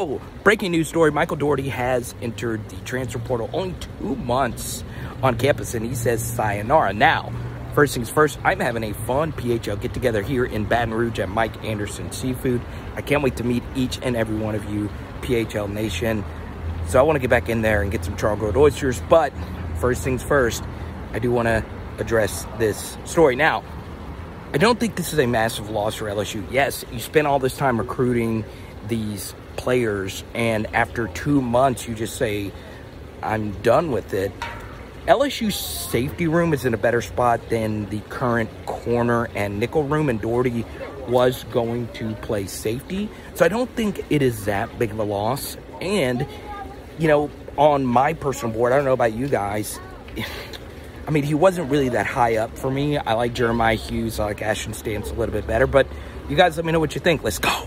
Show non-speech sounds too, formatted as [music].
go! Breaking news story Michael Daugherty has entered the transfer portal only two months on campus, and he says sayonara. Now, first things first, I'm having a fun PHL get together here in Baton Rouge at Mike Anderson Seafood. I can't wait to meet each and every one of you, PHL Nation. So I want to get back in there and get some char-grilled oysters, but first things first, I do want to address this story. Now, I don't think this is a massive loss for LSU. Yes, you spent all this time recruiting these players, and after two months, you just say, I'm done with it. LSU's safety room is in a better spot than the current corner and nickel room, and Daugherty was going to play safety. So I don't think it is that big of a loss. And, you know, on my personal board, I don't know about you guys, [laughs] I mean, he wasn't really that high up for me. I like Jeremiah Hughes. I like Ashton Stamps a little bit better. But you guys let me know what you think. Let's go.